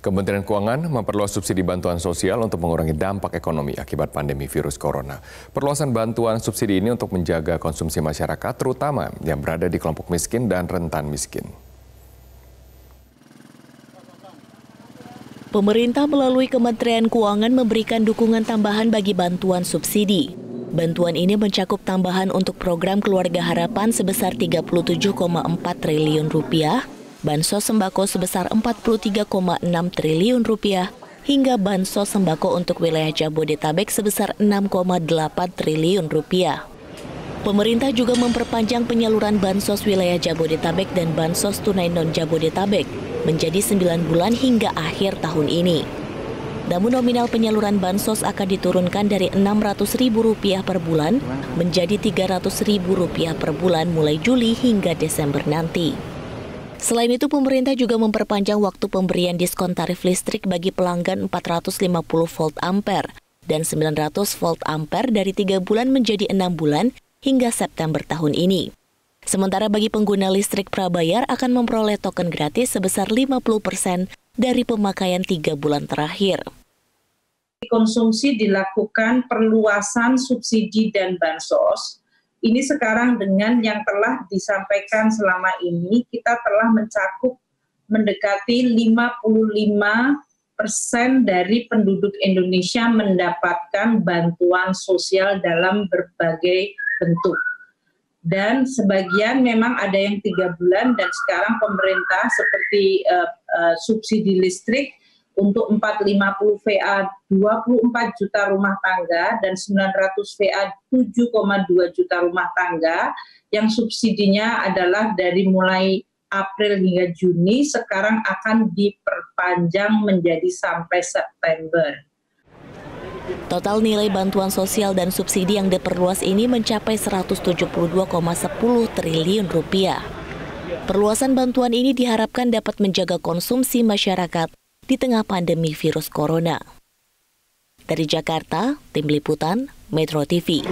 Kementerian Keuangan memperluas subsidi bantuan sosial untuk mengurangi dampak ekonomi akibat pandemi virus corona. Perluasan bantuan subsidi ini untuk menjaga konsumsi masyarakat, terutama yang berada di kelompok miskin dan rentan miskin. Pemerintah melalui Kementerian Keuangan memberikan dukungan tambahan bagi bantuan subsidi. Bantuan ini mencakup tambahan untuk program Keluarga Harapan sebesar 37,4 triliun rupiah, bansos sembako sebesar 43,6 triliun rupiah, hingga bansos sembako untuk wilayah Jabodetabek sebesar 6,8 triliun rupiah. Pemerintah juga memperpanjang penyaluran bansos wilayah Jabodetabek dan bansos tunai non Jabodetabek menjadi 9 bulan hingga akhir tahun ini. Namun nominal penyaluran bansos akan diturunkan dari Rp600.000 per bulan menjadi Rp300.000 per bulan mulai Juli hingga Desember nanti. Selain itu, pemerintah juga memperpanjang waktu pemberian diskon tarif listrik bagi pelanggan 450 volt ampere dan 900 volt ampere dari 3 bulan menjadi 6 bulan hingga September tahun ini. Sementara bagi pengguna listrik prabayar akan memperoleh token gratis sebesar 50% dari pemakaian 3 bulan terakhir konsumsi dilakukan perluasan subsidi dan bansos. Ini sekarang dengan yang telah disampaikan selama ini, kita telah mencakup mendekati 55 persen dari penduduk Indonesia mendapatkan bantuan sosial dalam berbagai bentuk. Dan sebagian memang ada yang tiga bulan dan sekarang pemerintah seperti uh, uh, subsidi listrik untuk 450 VA 24 juta rumah tangga dan 900 VA 7,2 juta rumah tangga yang subsidinya adalah dari mulai April hingga Juni sekarang akan diperpanjang menjadi sampai September. Total nilai bantuan sosial dan subsidi yang diperluas ini mencapai 172,10 triliun rupiah. Perluasan bantuan ini diharapkan dapat menjaga konsumsi masyarakat di tengah pandemi virus corona. Dari Jakarta, Tim Liputan, Metro TV.